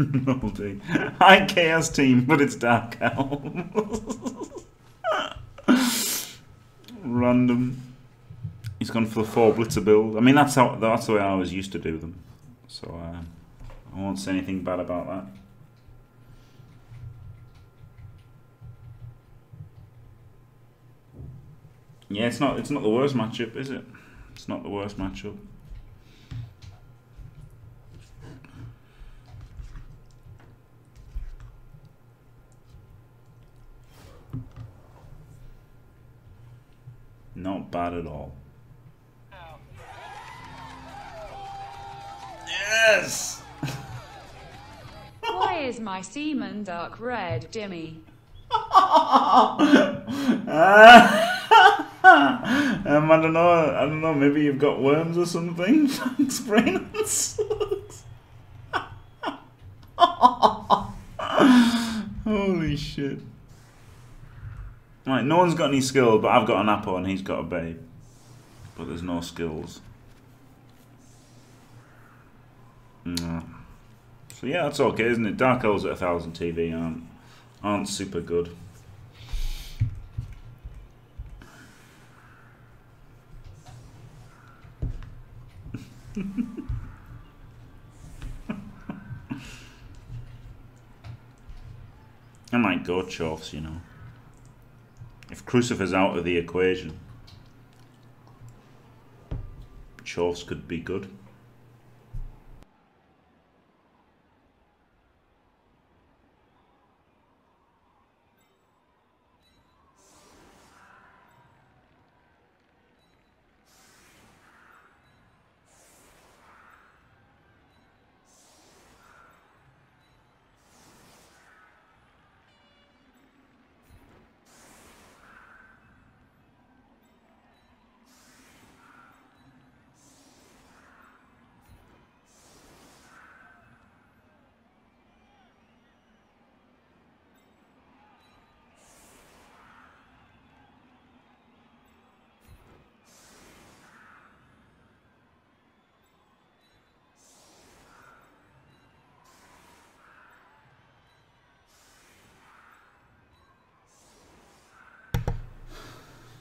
Nobody. Hi, Chaos Team, but it's Dark Elves. Random. He's gone for the four blitzer build. I mean, that's how that's the way I always used to do them. So uh, I won't say anything bad about that. Yeah, it's not it's not the worst matchup, is it? It's not the worst matchup. Not bad at all. Yes! Why is my semen dark red, Jimmy? um, I don't know. I don't know. Maybe you've got worms or something. Thanks, brain slugs. Holy shit! Right, no one's got any skill, but I've got an apple and he's got a babe. But there's no skills. No. So yeah, that's okay, isn't it? Dark Elves at a thousand TV aren't aren't super good. I might go Chorfs, you know. If Crucifer's out of the equation, Chorfs could be good.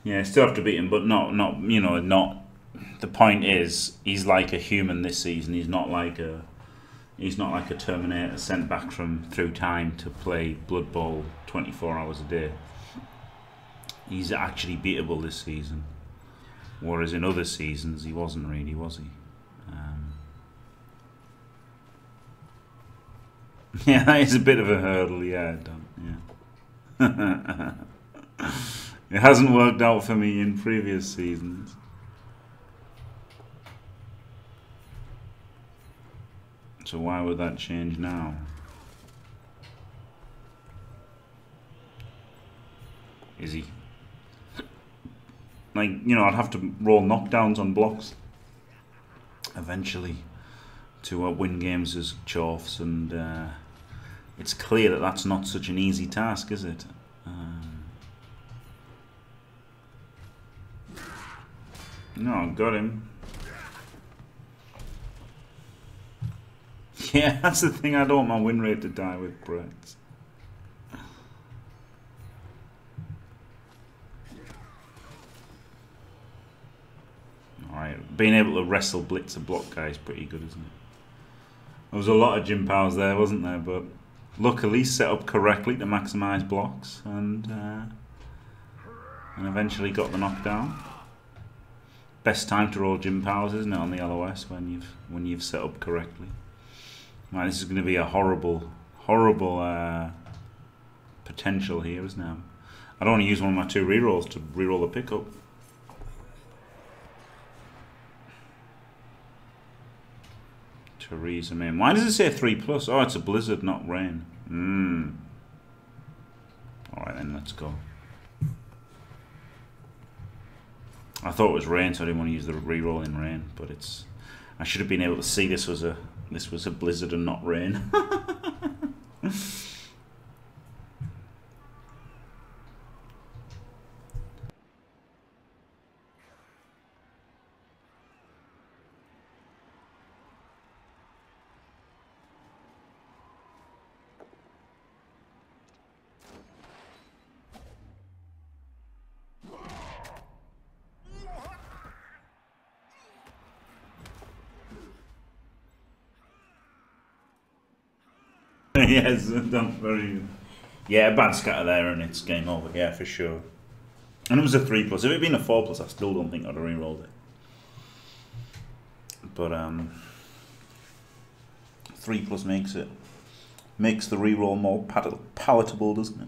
Yeah, still have to beat him, but not not you know not. The point is, he's like a human this season. He's not like a. He's not like a Terminator sent back from through time to play Blood Bowl 24 hours a day. He's actually beatable this season, whereas in other seasons he wasn't really, was he? Um, yeah, that is a bit of a hurdle. Yeah, yeah. It hasn't worked out for me in previous seasons. So why would that change now? Is he? Like, you know, I'd have to roll knockdowns on blocks eventually to uh, win games as Chorfs, and uh, it's clear that that's not such an easy task, is it? No, got him. Yeah, that's the thing. I don't want my win rate to die with Brett. Alright, being able to wrestle blitz a block guy is pretty good, isn't it? There was a lot of Jim Powers there, wasn't there? But luckily set up correctly to maximise blocks and uh, and eventually got the knockdown best time to roll Jim Powers, isn't it, on the LOS when you've when you've set up correctly. Right, this is going to be a horrible, horrible uh, potential here, isn't it? I don't want to use one of my two rerolls to reroll the pickup. Theresa May. Why does it say 3 plus? Oh, it's a blizzard, not rain. Hmm. Alright then, let's go. I thought it was rain, so I didn't want to use the reroll in rain. But it's, I should have been able to see this was a this was a blizzard and not rain. yes, not very. Yeah, bad scatter there, and it's game over. Yeah, for sure. And it was a three plus. If it had been a four plus, I still don't think I'd have re-rolled it. But um, three plus makes it makes the re-roll more pal- palatable, doesn't it?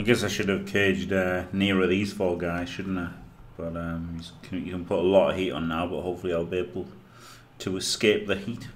I guess I should have caged uh, nearer these four guys, shouldn't I? But um, you can put a lot of heat on now, but hopefully I'll be able to escape the heat.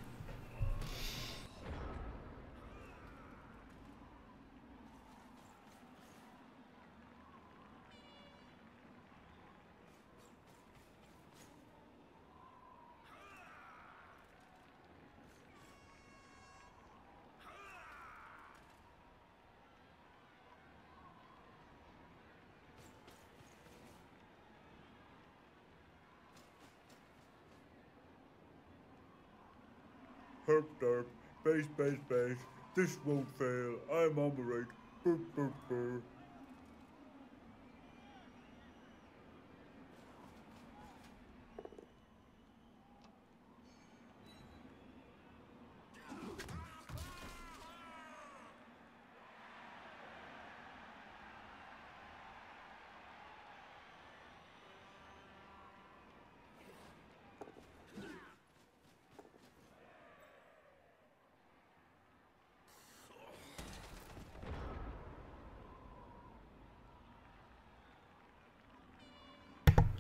Herp derp, base, base, base. This won't fail. I'm on the right. Burp.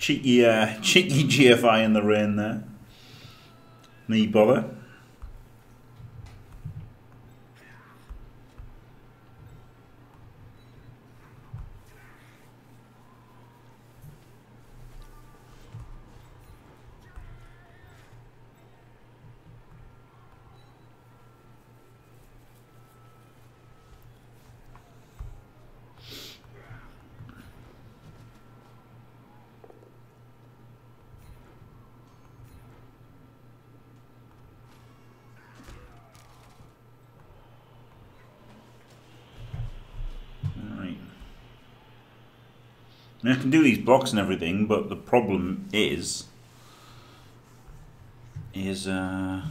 Cheeky, uh, cheeky GFI in the rain there. Me bother. Right. I, can do these blocks and everything, but the problem is, is uh,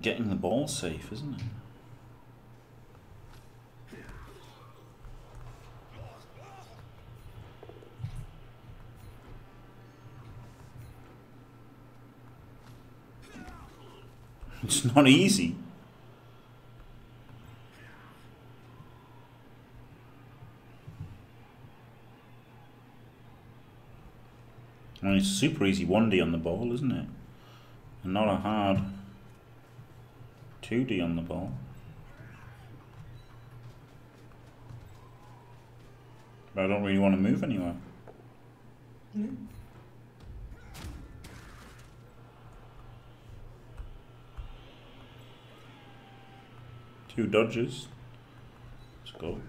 getting the ball safe, isn't it? It's not easy. it's super easy 1D on the ball, isn't it? And not a hard 2D on the ball. But I don't really want to move anywhere. Two dodges. Let's go.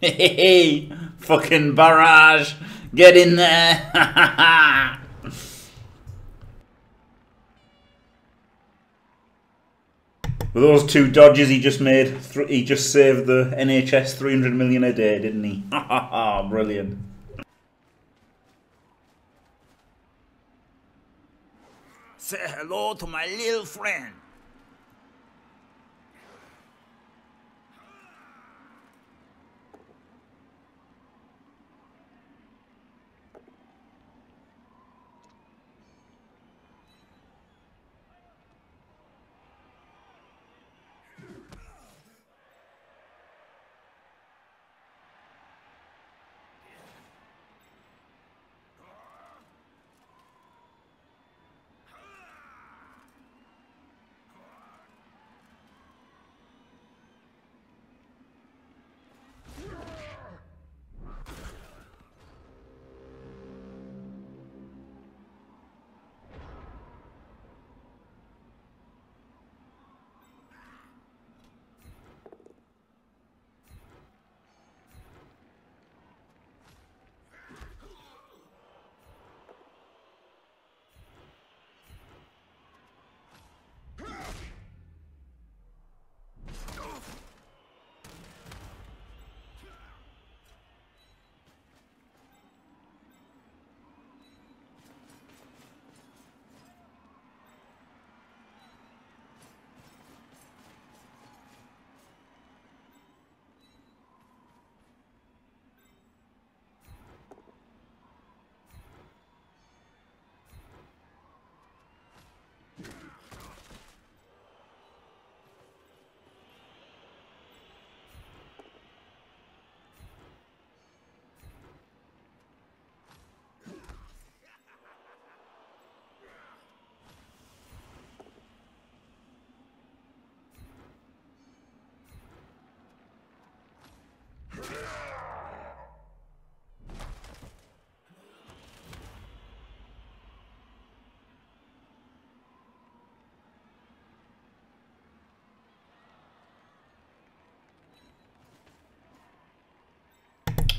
Hey, fucking barrage! Get in there! With those two dodges he just made, he just saved the NHS 300 million a day, didn't he? Brilliant. Say hello to my little friend.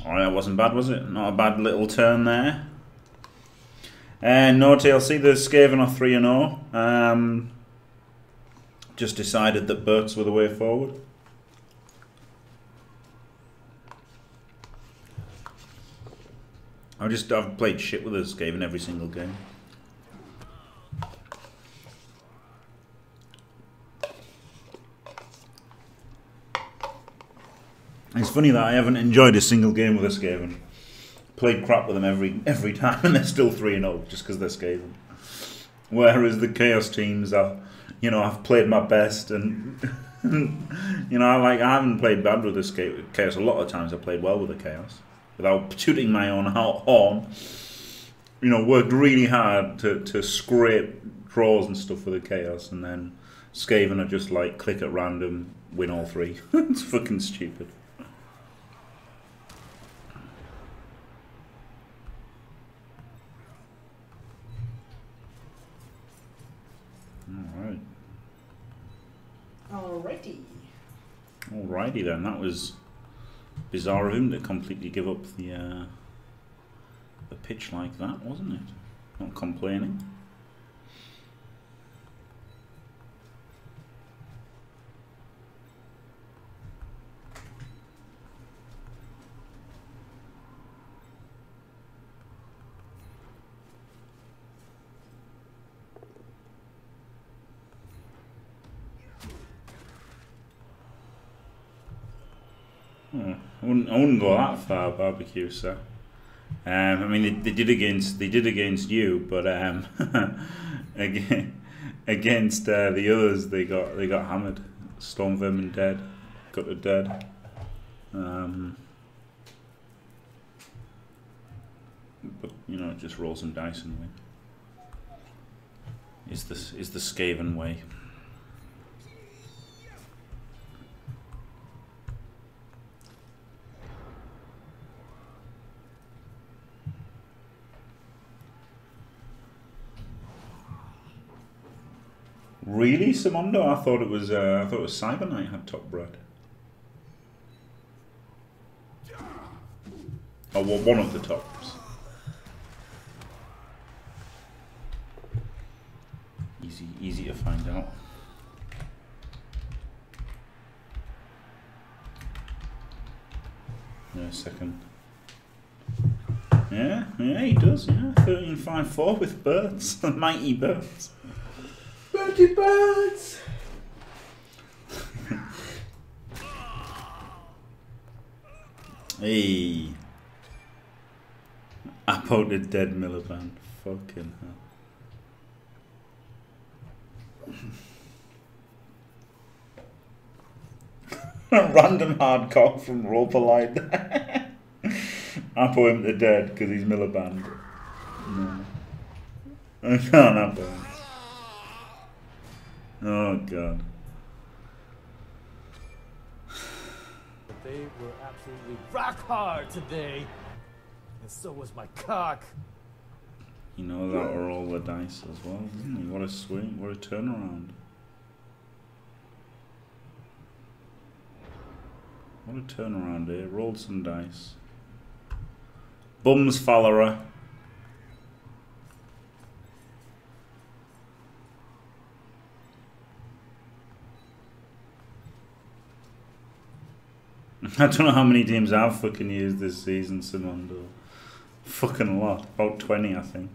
Alright, that wasn't bad, was it? Not a bad little turn there. And no TLC, the Skaven are 3 0. Um, just decided that Berts were the way forward. I've just I've played shit with the Skaven every single game. It's funny that I haven't enjoyed a single game with a Skaven. Played crap with them every every time, and they're still three and zero just because they're Skaven. Whereas the Chaos teams are, you know, I've played my best, and you know, I like I haven't played bad with the Chaos. A lot of times I played well with the Chaos without shooting my own ho- horn. You know, worked really hard to to scrape draws and stuff for the Chaos, and then Skaven are just like click at random, win all three. it's fucking stupid. Alright. Alrighty. Alrighty then, that was bizarre of him to completely give up the uh, the pitch like that, wasn't it? Not complaining. Oh, Go that far, barbecue, sir. Um, I mean, they, they did against they did against you, but um, again, against uh, the others, they got they got hammered. Storm Vermin dead, got the dead. Um, but you know, just roll some dice and win. Is this is the Skaven way? Really, Simondo? I thought it was. Uh, I thought it was Cyber Knight had top bread. Oh, well, one of the tops. Easy, easy to find out. Yeah, second. Yeah, yeah, he does. Yeah, thirteen five four with birds, the mighty birds. Hey, I voted dead Miliband. Fucking hell. Random hard cock from Roper I put him to dead because he's Miliband. No. I can't have him. Oh god. But they were absolutely rock hard today. And so was my cock. You know that are all the dice as well, isn't? What a swing, what a turnaround. What a turnaround here. Rolled some dice. Bums follower. I don't know how many teams I've fucking used this season, Simondo. Fucking a lot. About 20, I think.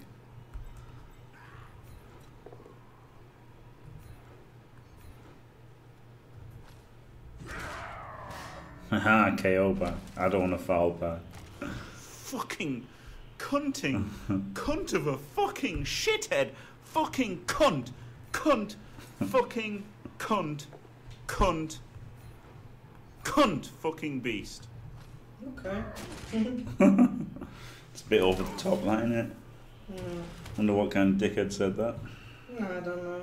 Haha, KO back. I don't want to foul back. Fucking cunting. cunt of a fucking shithead. Fucking cunt. Cunt. fucking cunt. Cunt. Cunt fucking beast. Okay. It's a bit over the top, that, isn't it? Hmm. Wonder what kind of dickhead said that. No, I don't know.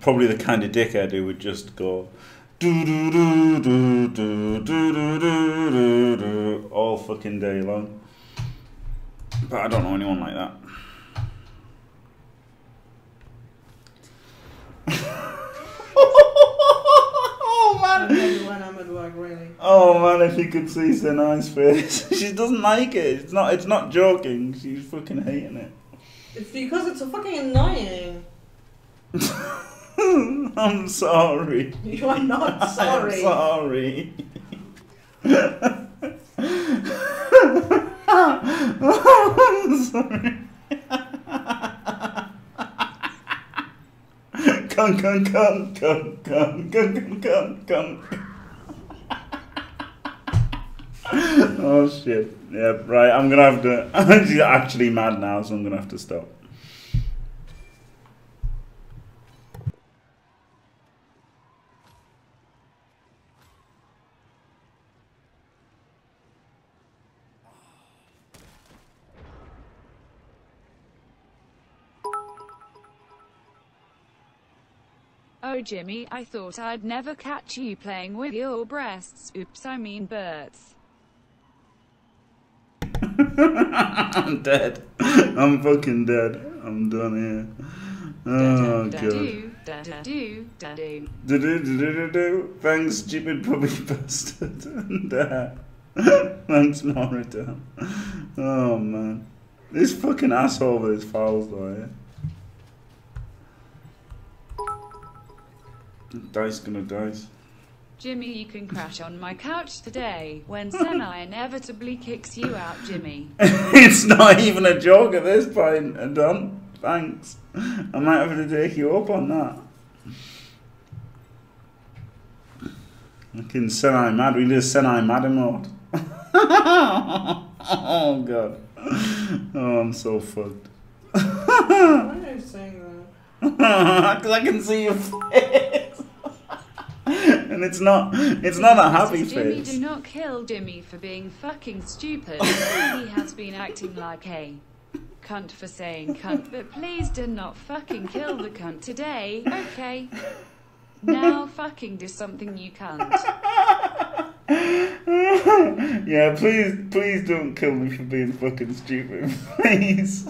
Probably the kind of dickhead who would just go do do do do do do do do do do all fucking day long. But I don't know anyone like that. Oh I'm man! not I'm at work, really. Oh man, if you could see Senai's face. she doesn't like it. It's not it's not joking. She's fucking hating it. It's because it's so fucking annoying. I'm sorry. You are not sorry. I'm sorry. I'm sorry. Come, come, come, come, come, come, come, come, come. Oh shit. Yeah, right, I'm gonna have to. She's actually mad now, so I'm gonna have to stop. Jimmy, I thought I'd never catch you playing with your breasts. Oops, I mean Bert's. I'm dead. I'm fucking dead. I'm done here. Oh god. Thanks, stupid puppy bastard. And, uh, thanks, Morita. Oh man. This fucking asshole with his fouls though, yeah. Dice gonna dice. Jimmy, you can crash on my couch today when Senai inevitably kicks you out, Jimmy. it's not even a joke at this point, and done. Thanks. I might have to take you up on that. Fucking Senai mad. We did a Senai mad mode. oh god. Oh, I'm so fucked. Why are you saying that? Because I can see your face. And it's not, it's not a happy Jimmy, face. do not kill Jimmy for being fucking stupid. he has been acting like a cunt for saying cunt, but please do not fucking kill the cunt today, okay? Now fucking do something you cunt. yeah, please, please don't kill me for being fucking stupid, please.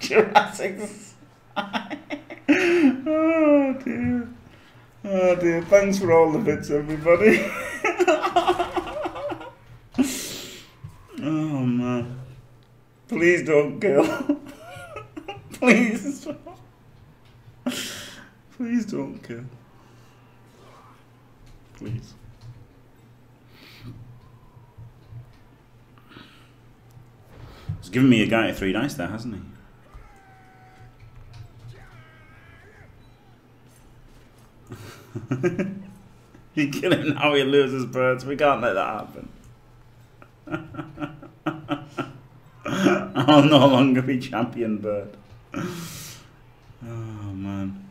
Jurassic. oh dear. Oh dear. Thanks for all the bits, everybody. oh man. Please don't kill. Please. Please don't kill. Please. He's given me a guy at three dice there, hasn't he? You kill him now, he loses birds. We can't let that happen. I'll no longer be champion bird. Oh man.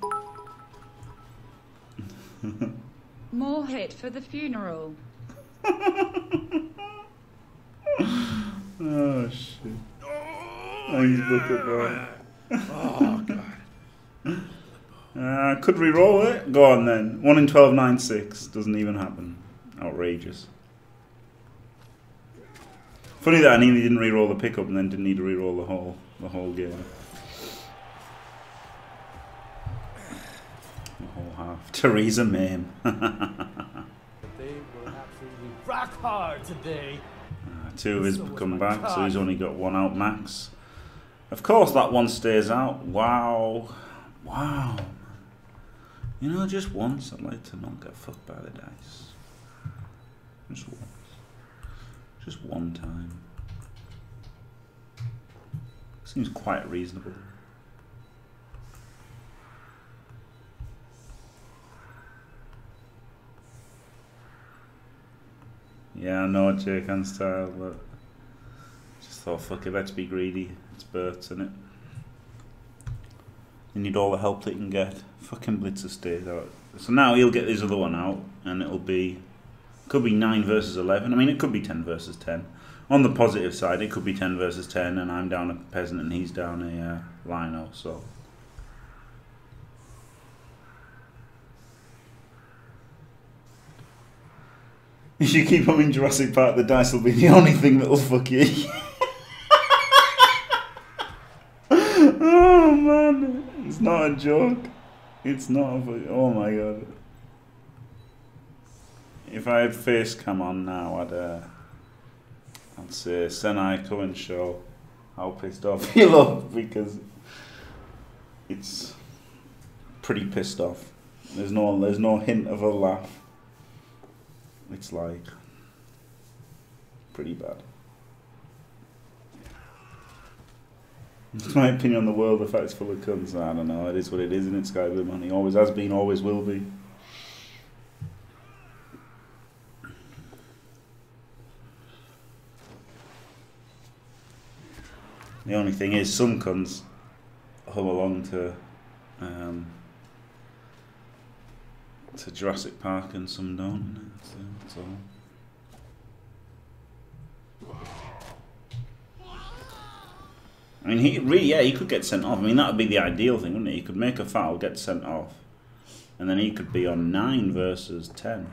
More hit for the funeral. Oh shit. Thanks, Booker Boy. Oh god. Uh, could we roll it? Go on then. 1 in 12, 9, 6. Doesn't even happen. Outrageous. Funny that I nearly didn't re-roll the pickup and then didn't need to re-roll the whole the whole game. The whole half. Theresa Mame. They were absolutely rock hard today. Uh, Two of his So come back, so he's only got one out max. Of course, that one stays out. Wow. Wow. You know, just once I'd like to not get fucked by the dice. Just once. Just one time. Seems quite reasonable. Yeah, I know J-Can style, but just thought, fuck it, let's be greedy. It's Bert's, in it? You need all the help that you can get. Fucking Blitzer stays out. So now he'll get his other one out, and it'll be. Could be 9 versus 11. I mean, it could be 10 versus 10. On the positive side, it could be 10 versus 10, and I'm down a peasant and he's down a uh, lino, so. If you keep them in Jurassic Park, the dice will be the only thing that'll fuck you. oh man, it's not a joke. It's not. A, oh my god. If I had face cam on now, I'd uh, I'd say Senai come and show how pissed off you look because it's pretty pissed off. There's no there's no hint of a laugh. It's like pretty bad. It's my opinion on the world. The fact it's full of cunts. I don't know. It is what it is, and it's Sky Blue Money. Always has been. Always will be. The only thing is, some cunts hum along to um, to Jurassic Park, and some don't. So, that's all. I mean, he really, yeah, he could get sent off. I mean, that would be the ideal thing, wouldn't it? He could make a foul, get sent off, and then he could be on nine versus ten.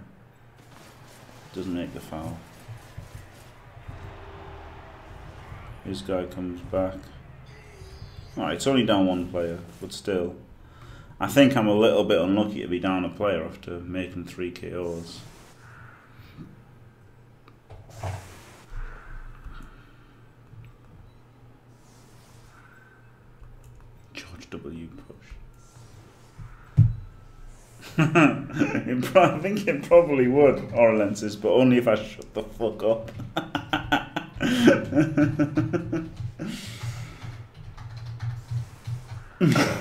Doesn't make the foul. This guy comes back. Alright, it's only down one player, but still. I think I'm a little bit unlucky to be down a player after making three KOs. W. Pro- I think it probably would, Orlensis, but only if I shut the fuck up.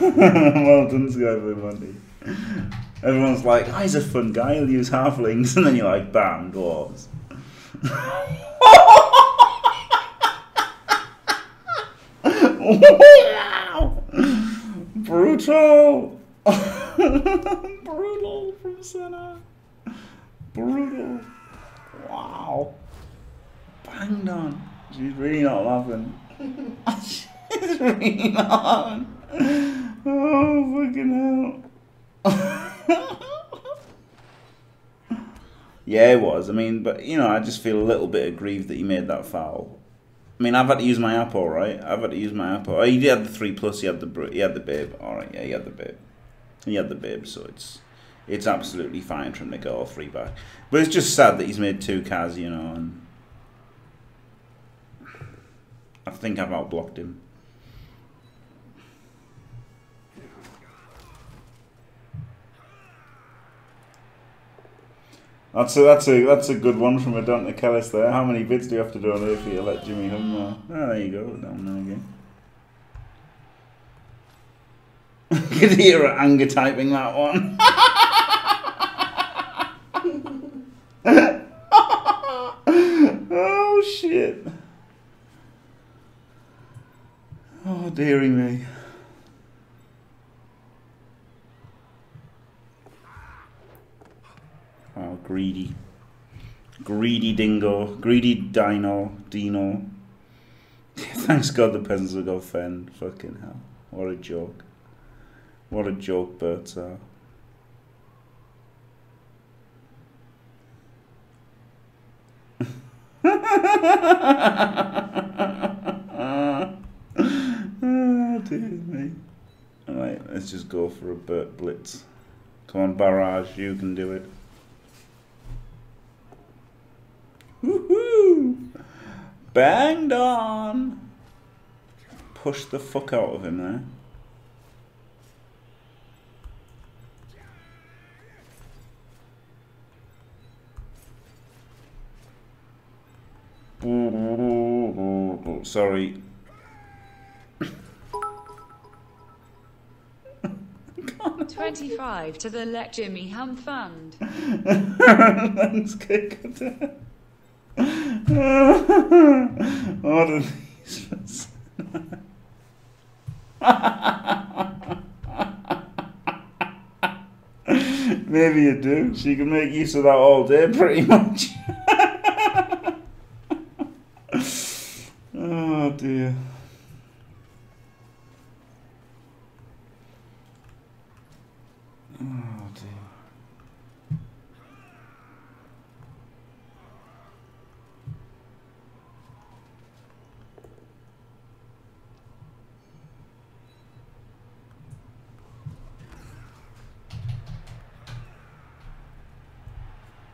well done, Sky Blue Monday. Everyone's like, oh, he's a fun guy, he'll use halflings, and then you're like, bam, dwarves. wow! Brutal! Brutal from Senna. Brutal. Wow. Banged on. She's really not laughing. She's really not laughing. Oh, fucking hell. yeah, it was. I mean, but, you know, I just feel a little bit aggrieved that he made that foul. I mean, I've had to use my app, all right. I've had to use my app. Oh, he had the three plus. He had the he had the babe. All right, yeah, he had the babe. He had the babe, so it's it's absolutely fine for him to get all three back. But it's just sad that he's made two cars, you know, and I think I've outblocked him. That's a that's a that's a good one from Adonta Kellis there. How many bits do you have to do on Earth for you to let Jimmy hum? Uh, oh, there you go, down there again. you could hear her anger typing that one. oh shit. Oh dearie me. Oh, greedy. Greedy dingo. Greedy dino. Dino. Thanks God the peasants will go fend. Fucking hell. What a joke. What a joke birds are. oh, dear me. Alright, let's just go for a Bert Blitz. Come on, Barrage, you can do it. Banged on! Push the fuck out of him there. Sorry. Twenty-five to the Let Jimmy Hum Fund. Let's Maybe you do. She can make use of that all day, pretty much. oh dear. Oh dear.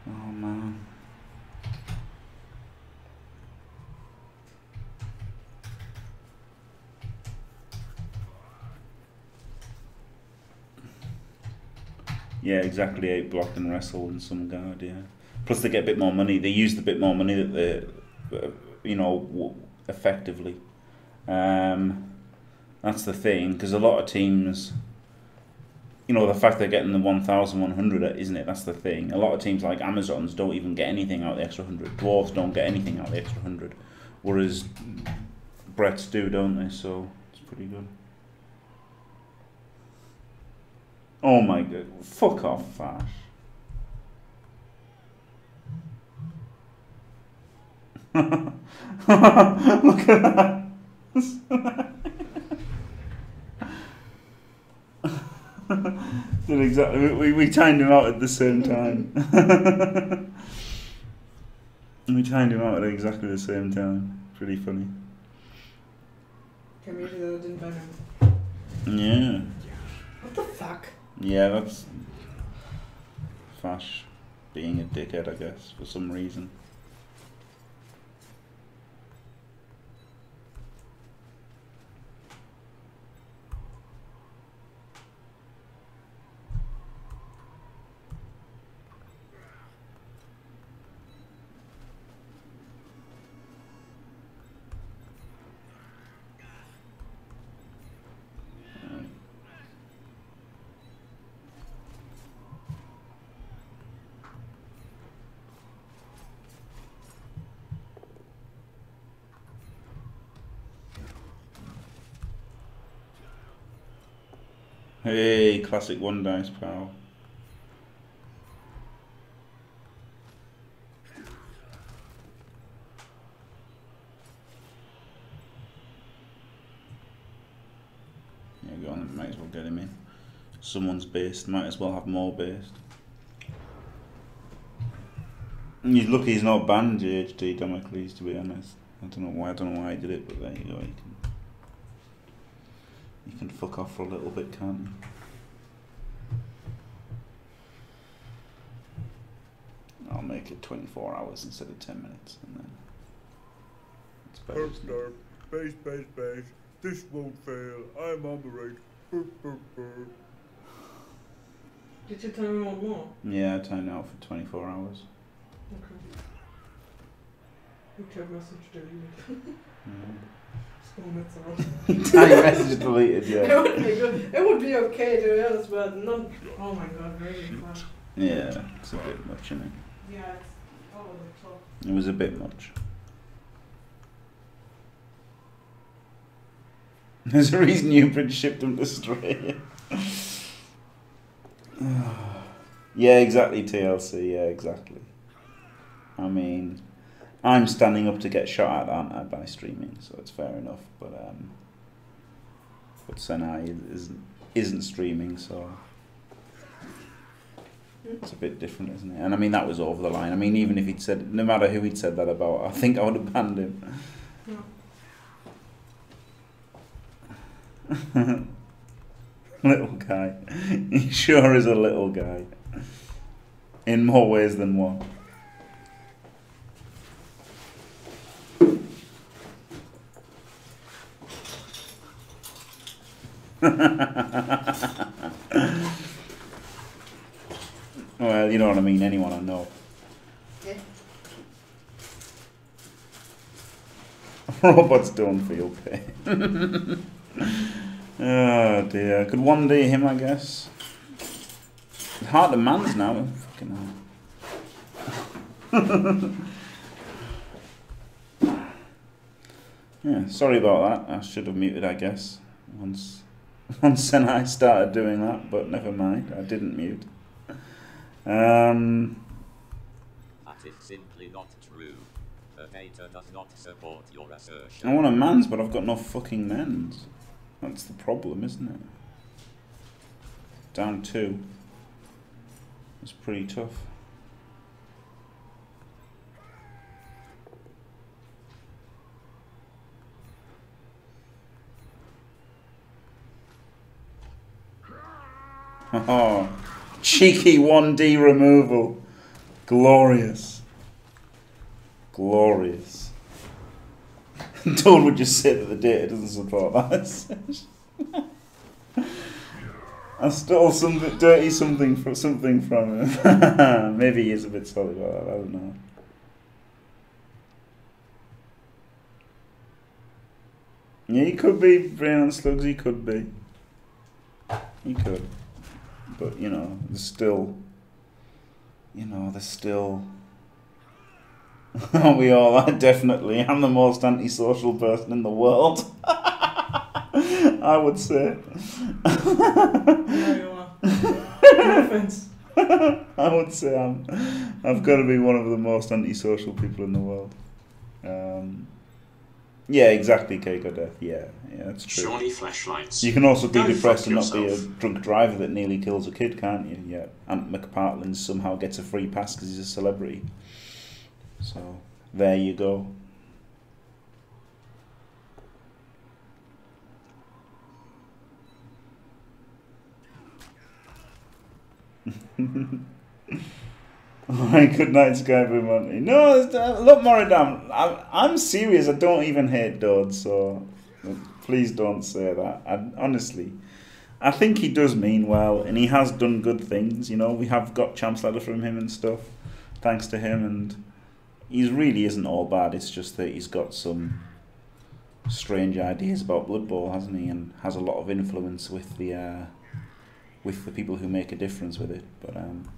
Oh man. Yeah, exactly. Eight block and wrestle and some guard. Yeah. Plus they get a bit more money. They use the bit more money that they, uh, you know, effectively. Um, that's the thing because a lot of teams, you know, the fact they're getting the one thousand one hundred, isn't it? That's the thing. A lot of teams like Amazons don't even get anything out of the extra hundred. Dwarves don't get anything out of the extra hundred, whereas Brett's do, don't they? So it's pretty good. Oh my god! Fuck off, Fash. Look at that. Did exactly. We, we, we timed him out at the same time. we timed him out at exactly the same time. Pretty funny. Okay, maybe that didn't. Yeah. What the fuck? Yeah, that's Fash being a dickhead, I guess, for some reason. Hey, classic one dice pal. Yeah, go on, might as well get him in. Someone's based, might as well have more based. He's lucky he's not banned GHD Damocles, to be honest. I don't know why. I don't know why I did it, but there you go. You can can fuck off for a little bit, can't you? I'll make it 24 hours instead of 10 minutes, and then it's better. Herp isn't it? derp. Base, base, base. This won't fail. I'm on the right. Burp, burp, burp. Did you tell me one more? Yeah, I timed out for 24 hours. Okay. Okay, message deleted. Yeah. So that's all. Tiny message deleted, yeah. It would be good. It would be okay to be honest, but not. Oh my god, really? Wow. Yeah, it's a bit much, isn't it? Yeah, it's over the top. It was a bit much. There's a reason Newbridge shipped them to Australia. yeah, exactly, TLC, yeah, exactly. I mean, I'm standing up to get shot at, aren't I, by streaming, so it's fair enough, but, um, but Senai isn't, isn't streaming, so it's a bit different, isn't it? And I mean, that was over the line. I mean, even if he'd said, no matter who he'd said that about, I think I would have banned him. little guy. He sure is a little guy. In more ways than one. well, you know what I mean. Anyone I know. Yeah. Robots don't feel pain. oh dear. Could one day him, I guess. Heart of man's now. Fucking hell. yeah, sorry about that. I should have muted, I guess. Once, once then I started doing that, but never mind. I didn't mute. Um. That is simply not true. The data does not support your assertion. I want a man's, but I've got no fucking men's. That's the problem, isn't it? Down two. It's pretty tough. Oh, cheeky 1D removal. Glorious. Glorious. Dawn would just say that the data doesn't support that. I stole some dirty something from something from him. Maybe he is a bit sorry about that, I don't know. Yeah, he could be on slugs, he could be. He could. But you know, there's still you know, there's still Aren't we all? I definitely am the most antisocial person in the world. I would say. Yeah, you are. no offense. I would say I'm. I've got to be one of the most antisocial people in the world. Um, yeah, exactly, Keiko Death. Yeah, yeah, that's true. Shawnee flashlights. You can also be Go depressed and not be a drunk driver that nearly kills a kid, can't you? Yeah, Ant McPartlin somehow gets a free pass because he's a celebrity. So there you go. Alright, good night, Skype Monty. No, uh, look, Moradam, I'm, I'm serious. I don't even hate Dodd, so please don't say that. I, honestly, I think he does mean well, and he has done good things. You know, we have got Champs Ladder from him and stuff, thanks to him, and he really isn't all bad. It's just that he's got some strange ideas about Blood Bowl, hasn't he? And has a lot of influence with the uh, with the people who make a difference with it. But um,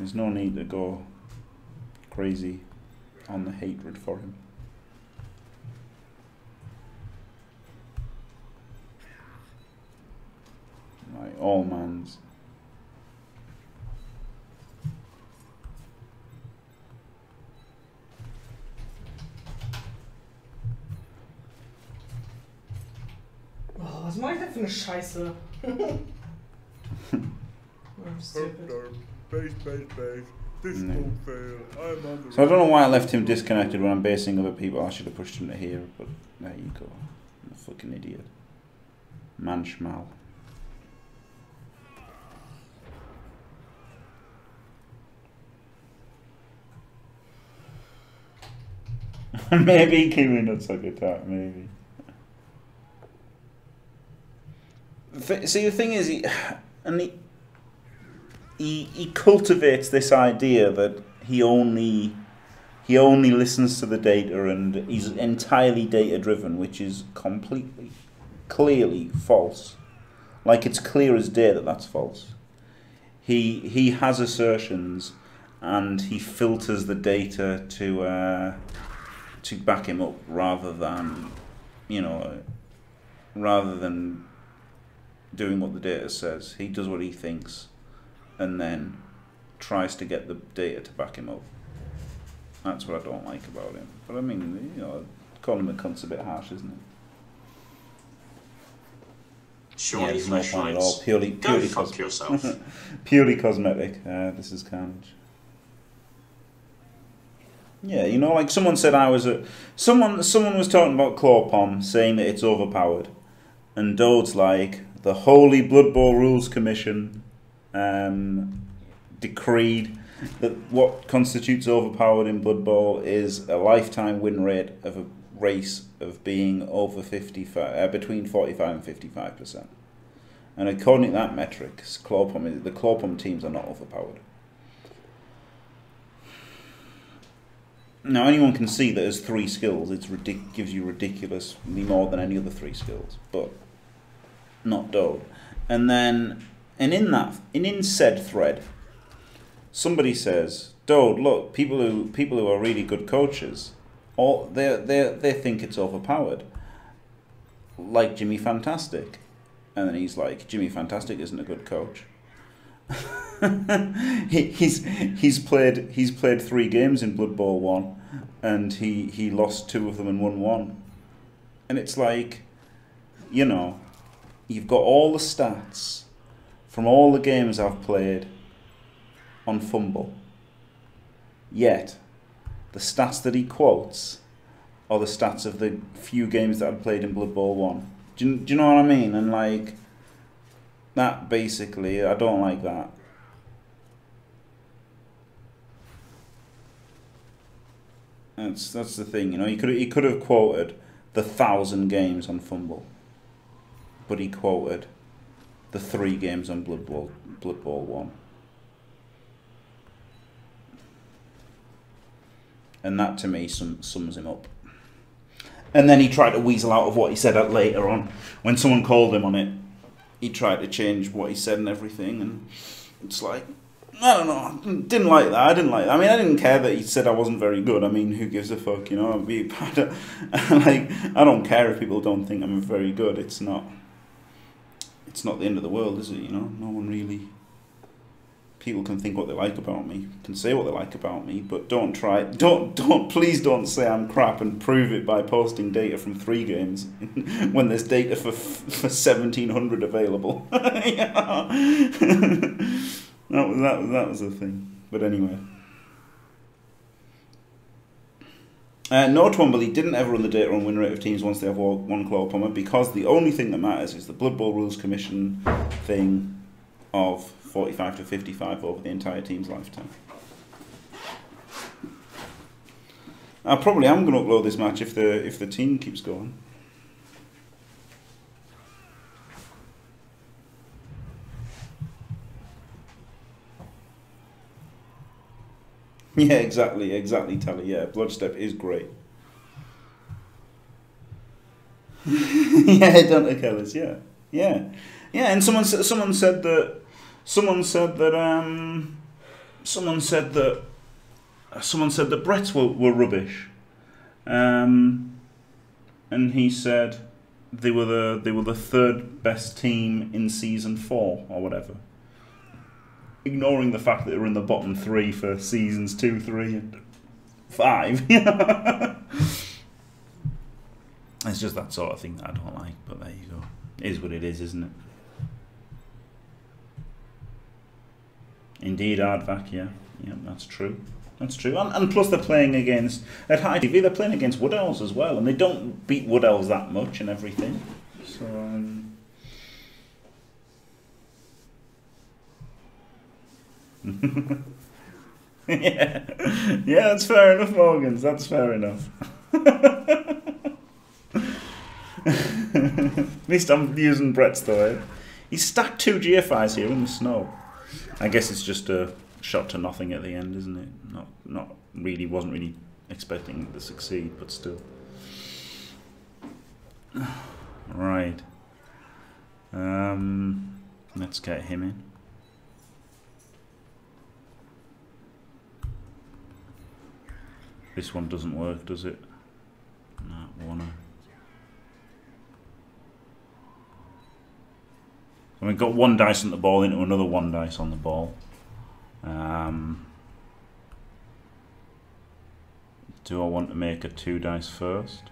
there's no need to go crazy on the hatred for him. Like all man's. Oh, was mache ich denn für eine Scheiße? I'm stupid. Base, base, base. This No. won't fail. I'm on the So I don't know why I left him disconnected when I'm basing other people. I should have pushed him to here, but there you go. I'm a fucking idiot. Manchmal. maybe Kiwi nuts like a tart, maybe. See, the thing is, he, and he, he, he cultivates this idea that he only he only listens to the data and he's entirely data driven, which is completely, clearly false. Like it's clear as day that that's false. He he has assertions, and he filters the data to uh, to back him up rather than, you know, rather than doing what the data says. He does what he thinks, and then tries to get the data to back him up. That's what I don't like about him. But I mean, you know, calling him a cunt's a bit harsh, isn't it? Sure, yeah, there's no point at all. Purely, Go purely, fuck cos- yourself. purely cosmetic. Uh, this is carnage. Yeah, you know, like someone said I was a someone. Someone was talking about Clawpom, saying that it's overpowered, and Dode's like the Holy Blood Bowl Rules Commission um, decreed that what constitutes overpowered in Blood Bowl is a lifetime win rate of a race of being over 55, uh, between 45 and 55 percent. And according to that metric, the Clawpom teams are not overpowered. Now anyone can see that as three skills, it gives you ridiculously more than any other three skills, but not Dode. And then, and in that, and in said thread, somebody says, "Dode, look, people who people who are really good coaches, all they they they think it's overpowered." Like Jimmy Fantastic, and then he's like, "Jimmy Fantastic isn't a good coach." he, he's he's played he's played three games in Blood Bowl one, and he he lost two of them and won one, and it's like, you know, you've got all the stats from all the games I've played on FUMBBL. Yet, the stats that he quotes are the stats of the few games that I've played in Blood Bowl 1. Do you, do you know what I mean? And like, that basically, I don't like that. That's that's the thing, you know. He could he could have quoted the thousand games on FUMBBL, but he quoted the three games on Blood Bowl Blood Bowl One. and that to me sum, sums him up. And then he tried to weasel out of what he said later on when someone called him on it. He tried to change what he said and everything, and it's like I don't know. Didn't like that. I didn't like. That. I mean, I didn't care that he said I wasn't very good. I mean, who gives a fuck, you know? I don't, like I don't care if people don't think I'm very good. It's not. It's not the end of the world, is it? You know, no one really people can think what they like about me, can say what they like about me, but don't try, don't, don't, please don't say I'm crap and prove it by posting data from three games when there's data for for seventeen hundred available. that was that that was the thing. But anyway. Uh, no Twombly didn't ever run the data on win rate of teams once they have one claw pommer because the only thing that matters is the Blood Bowl Rules Commission thing of 45 to 55 over the entire team's lifetime. I probably am going to upload this match if the if the team keeps going. Yeah, exactly, exactly, Tally. Yeah, Bloodstep is great. yeah, Dante Kellis. Yeah, yeah, yeah. And someone someone said that someone said that um someone said that someone said that Brets were, were rubbish. Um, and he said they were the they were the third best team in season four or whatever. Ignoring the fact that they were in the bottom three for seasons two, three, and five. it's just that sort of thing that I don't like, but there you go. It is what it is, isn't it? Indeed, Aardvac, yeah. Yeah, that's true. That's true. And, and plus, they're playing against at high TV. They're playing against Wood Elves as well, and they don't beat Wood Elves that much and everything. So. Um, yeah, yeah, that's fair enough, Morgans. That's fair enough. At least I'm using Brets though. Eh? He's stacked two GFIs here in the snow. I guess it's just a shot to nothing at the end, isn't it? Not, not really. Wasn't really expecting to succeed, but still. Right. Um, let's get him in. This one doesn't work, does it? No, Warner. And we've got one dice on the ball into another one dice on the ball. Um, do I want to make a two dice first?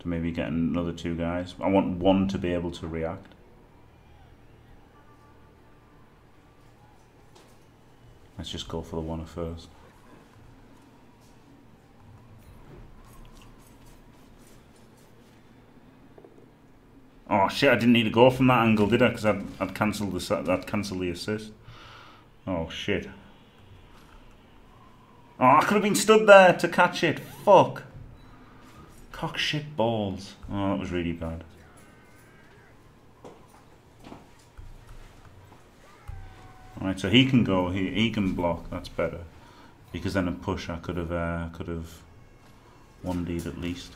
To maybe get another two guys? I want one to be able to react. Let's just go for the one first. Oh shit! I didn't need to go from that angle, did I? Because I'd, I'd cancelled the. I'd cancelled the assist. Oh shit! Oh, I could have been stood there to catch it. Fuck. Cock shit balls. Oh, that was really bad. Alright, so he can go. He he can block. That's better. Because then a push, I could have uh, could have one deed at least.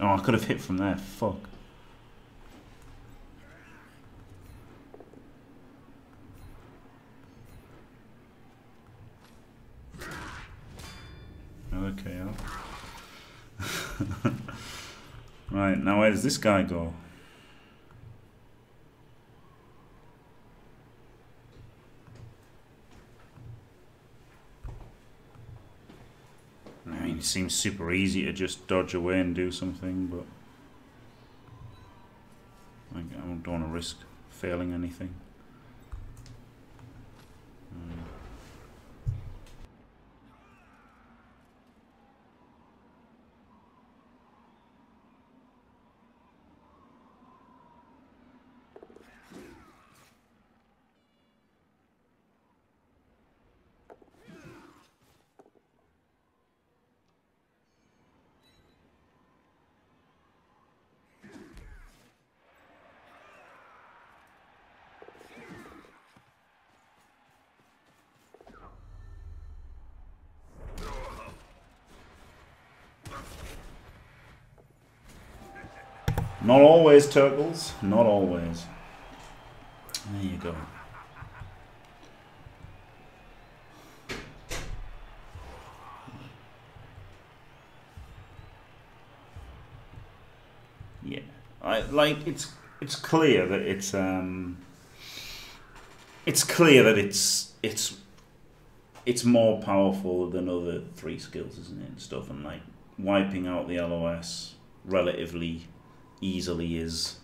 Oh, I could have hit from there. Fuck. Okay. right, now where does this guy go? I mean, it seems super easy to just dodge away and do something, but I don't want to risk failing anything. Mm. Not always, Turtles. Not always. There you go. Yeah, I like it's it's clear that it's um it's clear that it's it's it's more powerful than other three skills, isn't it? And stuff and like wiping out the LOS relatively easily is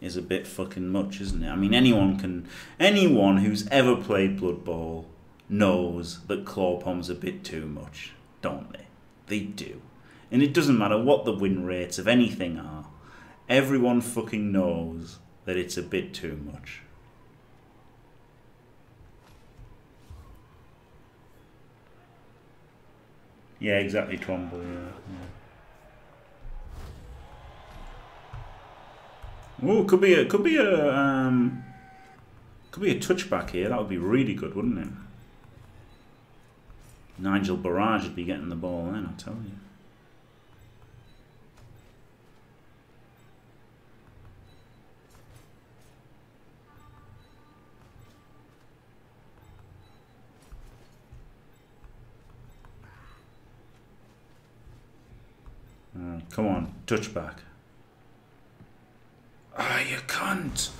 is a bit fucking much, isn't it? I mean, anyone can, anyone who's ever played Blood Bowl knows that claw pomm's a bit too much, don't they? They do, and it doesn't matter what the win rates of anything are. Everyone fucking knows that it's a bit too much. Yeah, exactly, Trumbull. Yeah, yeah. Oh, could be a could be a um, could be a touchback here. That would be really good, wouldn't it? Nigel Barrage would be getting the ball then, I tell you. Uh, come on, touchback. Ah, you can't.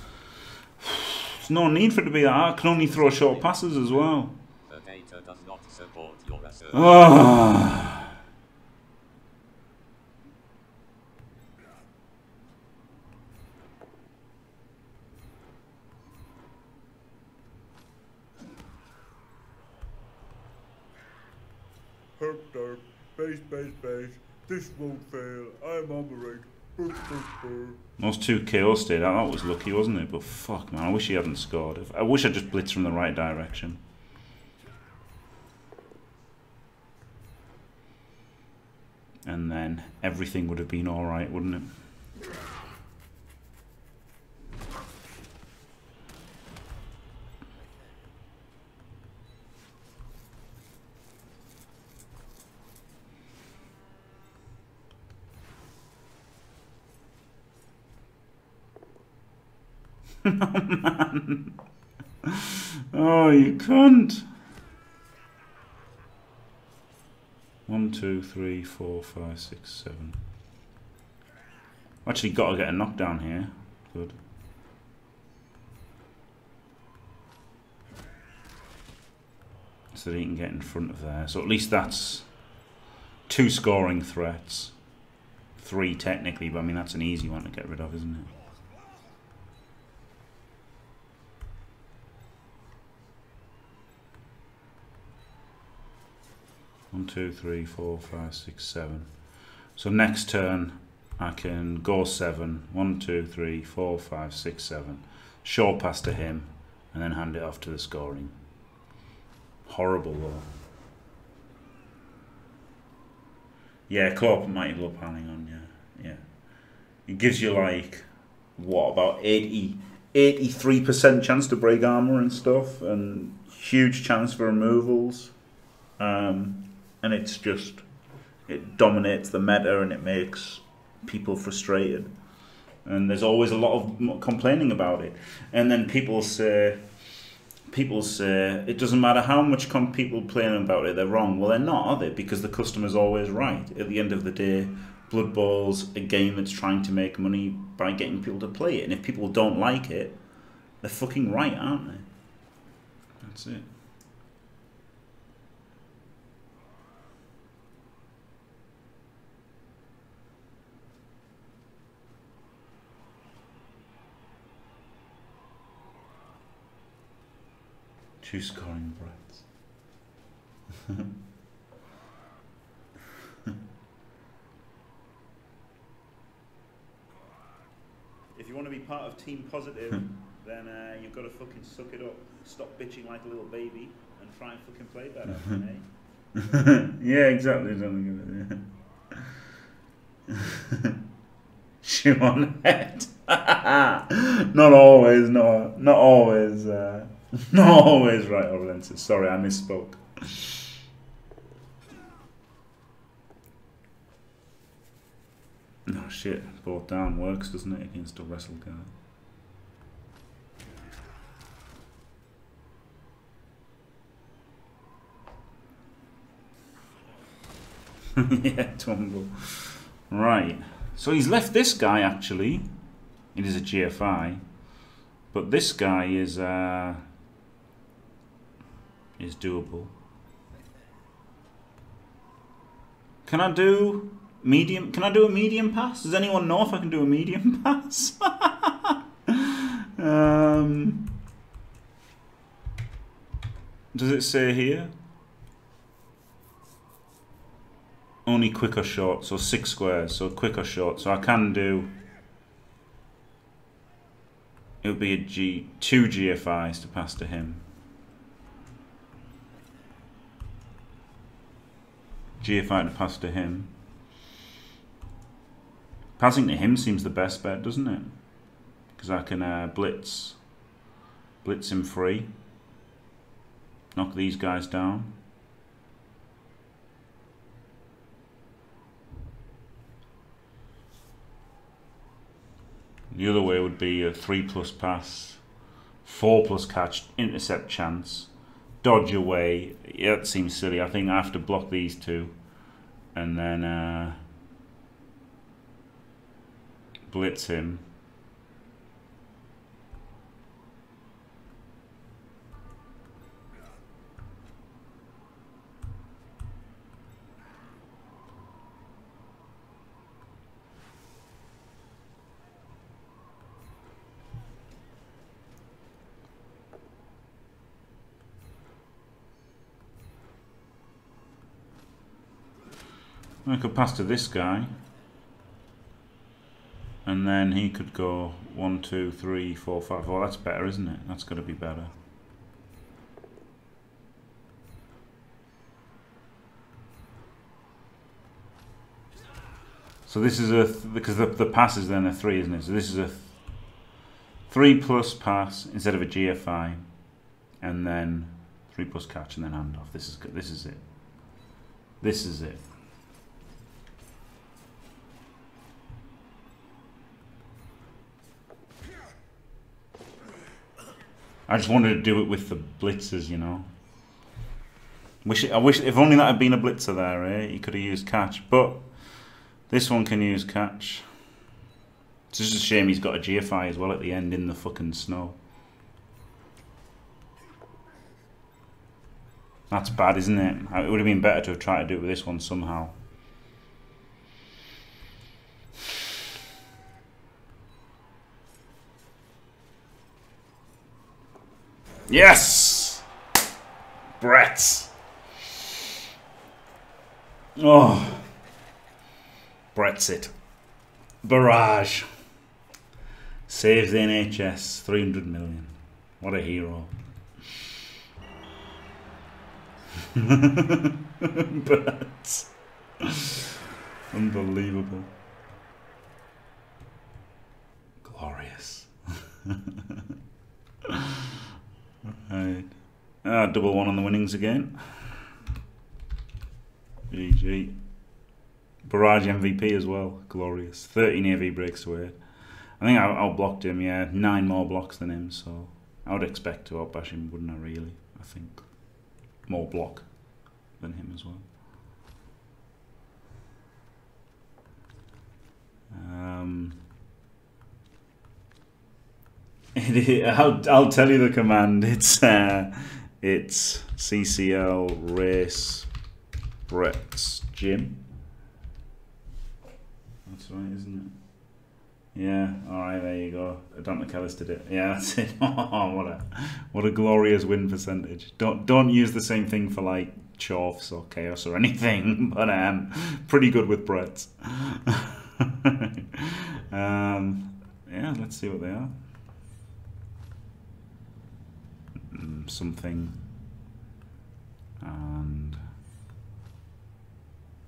There's no need for it to be that I Can only throw short passes as well. The data does not support your assertion. Oh. Herp derp, base, base, base, this won't fail, I'm on the rig. Those two kills did. That was lucky, wasn't it? But fuck, man, I wish he hadn't scored. I wish I just blitzed from the right direction. And then everything would have been alright, wouldn't it? Oh, you cunt! One, two, three, four, five, six, seven. Actually, got to get a knockdown here. Good. So that he can get in front of there. So at least that's two scoring threats. Three technically, but I mean that's an easy one to get rid of, isn't it? One, two, three, four, five, six, seven. So next turn, I can go seven. One, two, three, four, five, six, seven. Short pass to him, and then hand it off to the scoring. Horrible though. Yeah, and mighty blow piling on. Yeah, yeah. It gives you like what about 80 83 percent chance to break armor and stuff, and huge chance for removals. Um, and it's just it dominates the meta and it makes people frustrated. And there's always a lot of complaining about it. And then people say people say it doesn't matter how much people complain about it they're wrong. Well they're not are they? Because the customer's always right. At the end of the day blood bowl's a game that's trying to make money by getting people to play it. And if people don't like it they're fucking right aren't they? That's it Two scoring brats. if you want to be part of Team Positive, then uh, you've got to fucking suck it up. Stop bitching like a little baby and try and fucking play better, eh? yeah, exactly. Something Shoe on head. not always, no, not always, uh, not always right, Orlensis. Sorry, I misspoke. No shit, both down works, doesn't it, against a wrestle guy? yeah, Tumble. Right. So he's left this guy actually. It is a GFI. But this guy is uh is doable. Can I do medium can I do a medium pass? Does anyone know if I can do a medium pass? um Does it say here? Only quick or short, so six squares, so quick or short. So I can do. It would be a G two GFIs to pass to him. GFI to pass to him. Passing to him seems the best bet, doesn't it? Because I can uh, blitz, blitz him free. Knock these guys down. The other way would be a 3 plus pass, 4 plus catch, intercept chance, dodge away. Yeah, that seems silly. I think I have to block these two and then uh, blitz him. I could pass to this guy. And then he could go one, two, three, four, five. Well, that's better, isn't it? That's got to be better. So this is a th because the the pass is then a three, isn't it? So this is a th three plus pass instead of a GFI, and then three plus catch and then handoff. This is. This is it. This is it. I just wanted to do it with the blitzers, you know. Wish I wish if only that had been a blitzer there, eh? You could have used catch, but this one can use catch. It's just a shame he's got a GFI as well at the end in the fucking snow. That's bad, isn't it? It would have been better to have tried to do it with this one somehow. Yes! Brett! Oh. Brexit. Barrage. Saves the NHS 300 million. What a hero. but unbelievable. Glorious. right. Ah, double one on the winnings again. GG. Barrage MVP as well. Glorious. 13 AV breaks away. I think I outblocked him, yeah. Nine more blocks than him, so I would expect to outbash him, wouldn't I, really? I think. More block than him as well. Um, I'll, I'll tell you the command. It's uh, it's CCL race Brets gym. That's right, isn't it? Yeah. All right. There you go. Dante Kellis did it. Yeah, that's it. Oh, what a what a glorious win percentage. Don't don't use the same thing for like Chorfs or Chaos or anything, but um, pretty good with Brets. um, yeah. Let's see what they are. Mm, something and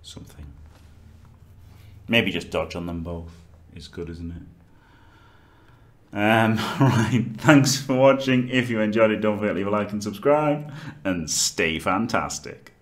something. Maybe just dodge on them both is good, isn't it? Um, right, thanks for watching. If you enjoyed it, don't forget to leave a like and subscribe, and stay fantastic.